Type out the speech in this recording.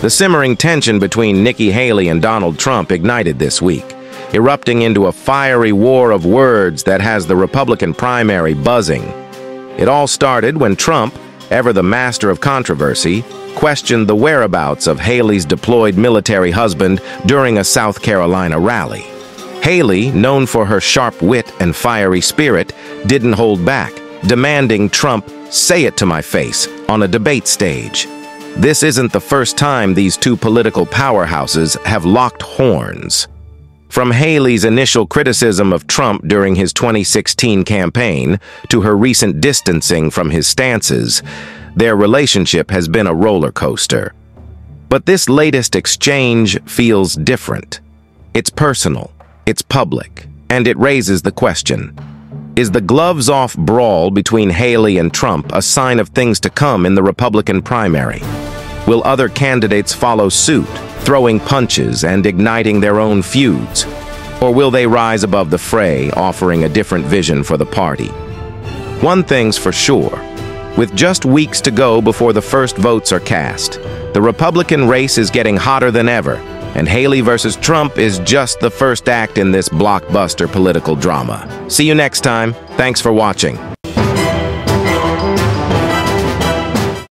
The simmering tension between Nikki Haley and Donald Trump ignited this week, erupting into a fiery war of words that has the Republican primary buzzing. It all started when Trump, ever the master of controversy, questioned the whereabouts of Haley's deployed military husband during a South Carolina rally. Haley, known for her sharp wit and fiery spirit, didn't hold back, demanding Trump say it to my face on a debate stage. This isn't the first time these two political powerhouses have locked horns. From Haley's initial criticism of Trump during his 2016 campaign to her recent distancing from his stances, their relationship has been a roller coaster. But this latest exchange feels different. It's personal, it's public, and it raises the question. Is the gloves-off brawl between Haley and Trump a sign of things to come in the Republican primary? Will other candidates follow suit, throwing punches and igniting their own feuds? Or will they rise above the fray, offering a different vision for the party? One thing's for sure. With just weeks to go before the first votes are cast, the Republican race is getting hotter than ever, and Haley versus Trump is just the first act in this blockbuster political drama. See you next time. Thanks for watching.